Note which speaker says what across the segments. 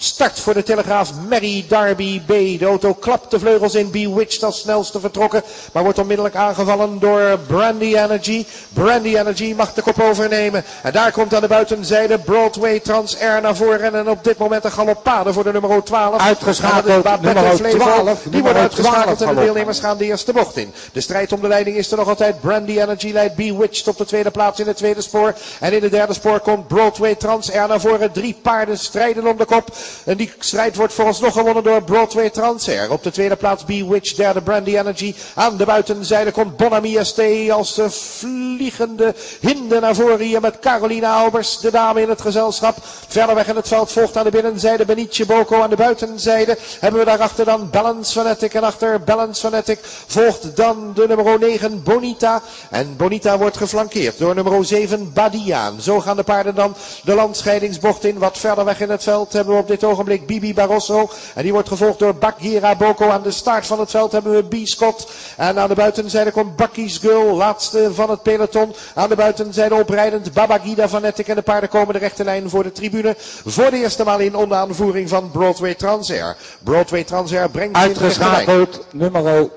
Speaker 1: Start voor de Telegraaf Mary Darby B. De auto klapt de vleugels in. Bewitched als snelste vertrokken. Maar wordt onmiddellijk aangevallen door Brandy Energy. Brandy Energy mag de kop overnemen. En daar komt aan de buitenzijde Broadway Trans Air naar voren. En op dit moment een galoppade voor de nummer 12.
Speaker 2: Uitgeschakeld nummer 12.
Speaker 1: Die wordt uitgeschakeld en de deelnemers gaan de eerste bocht in. De strijd om de leiding is er nog altijd. Brandy Energy leidt Bewitched op de tweede plaats in het tweede spoor. En in het derde spoor komt Broadway Trans Air naar voren. Drie paarden strijden om de kop. En die strijd wordt vooralsnog gewonnen door Broadway Transair. Op de tweede plaats Bewitch, derde Brandy Energy. Aan de buitenzijde komt Bonami ST als de vliegende hinde naar voren hier met Carolina Albers, de dame in het gezelschap. Verder weg in het veld volgt aan de binnenzijde Benicio Boko. Aan de buitenzijde hebben we daarachter dan Balance Fanatic. En achter Balance Fanatic volgt dan de nummer 9 Bonita. En Bonita wordt geflankeerd door nummer 7 Badiaan. Zo gaan de paarden dan de landscheidingsbocht in. Wat verder weg in het veld hebben we op dit ogenblik Bibi Barroso. En die wordt gevolgd door Bakira Boko. Aan de start van het veld hebben we B. Scott. En aan de buitenzijde komt Bakkies Girl. Laatste van het peloton. Aan de buitenzijde oprijdend Babagida van Nettik. En de paarden komen de rechte lijn voor de tribune. Voor de eerste maal in onder aanvoering van Broadway Transair. Broadway Transair brengt
Speaker 2: Uitgeschakeld nummer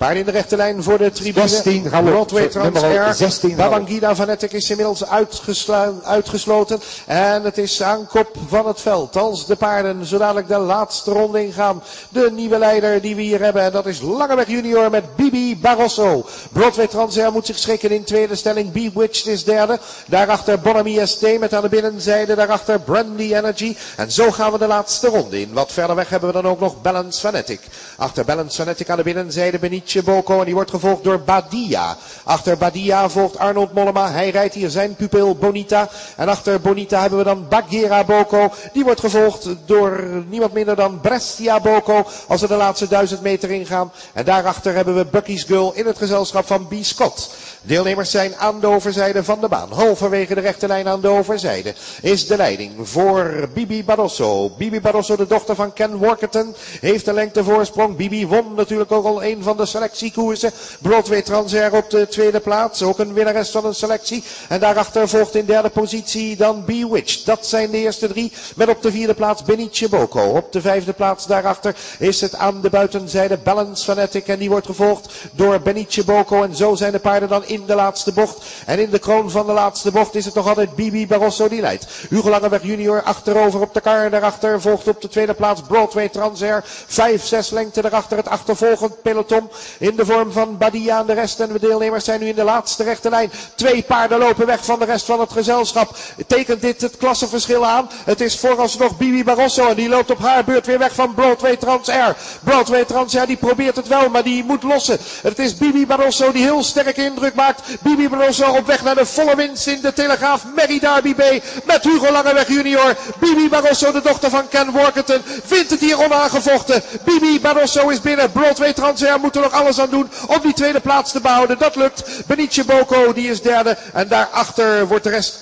Speaker 1: Paard in de rechterlijn voor de tribune.
Speaker 2: 16
Speaker 1: Broadway transfer. 16 Babangida van Ettek is inmiddels uitgesloten. En het is aankop van het veld. Als de paarden zo dadelijk de laatste ronde ingaan. De nieuwe leider die we hier hebben. En dat is Langeweg junior met Bibi Barroso. Broadway Transair moet zich schikken in tweede stelling. Bewitched is derde. Daarachter Bonami ST met aan de binnenzijde. Daarachter Brandy Energy. En zo gaan we de laatste ronde in. Wat verder weg hebben we dan ook nog Balance Fanatic. Achter Balance Fanatic aan de binnenzijde Benito Boko en die wordt gevolgd door Badia. Achter Badia volgt Arnold Mollema. Hij rijdt hier zijn pupil Bonita. En achter Bonita hebben we dan Bagheera Boko. Die wordt gevolgd door niemand minder dan Brestia Boko. Als we de laatste duizend meter ingaan. En daarachter hebben we Bucky's Girl in het gezelschap van B. Scott. Deelnemers zijn aan de overzijde van de baan. Halverwege de rechterlijn aan de overzijde is de leiding voor Bibi Barroso. Bibi Barroso, de dochter van Ken Workerton, heeft een lengtevoorsprong. Bibi won natuurlijk ook al een van de selectiekoersen. Broadway Transair op de tweede plaats. Ook een winnares van een selectie. En daarachter volgt in derde positie dan Bewitched. Dat zijn de eerste drie. Met op de vierde plaats Benicio Boko. Op de vijfde plaats daarachter is het aan de buitenzijde Balance Fanatic. En die wordt gevolgd door Benicio Boko. En zo zijn de paarden dan in de laatste bocht. En in de kroon van de laatste bocht is het nog altijd Bibi Barroso die leidt. Hugo Langeweg junior achterover op de kar. Daarachter volgt op de tweede plaats Broadway Transair. Vijf, zes lengte daarachter het achtervolgend peloton in de vorm van Badia en de rest. En de deelnemers zijn nu in de laatste rechte lijn. Twee paarden lopen weg van de rest van het gezelschap. Tekent dit het klassenverschil aan? Het is vooralsnog Bibi Barroso en die loopt op haar beurt weer weg van Broadway Transair. Broadway Transair die probeert het wel, maar die moet lossen. Het is Bibi Barroso die heel sterke indruk maakt. Bibi Barroso op weg naar de volle winst in de Telegraaf Mary Darby B. Met Hugo Langeweg junior. Bibi Barroso, de dochter van Ken Workerton, vindt het hier onaangevochten. Bibi Barroso is binnen. Broadway Transair moet er alles aan doen om die tweede plaats te behouden. Dat lukt. Benicio Boko, die is derde. En daarachter wordt de rest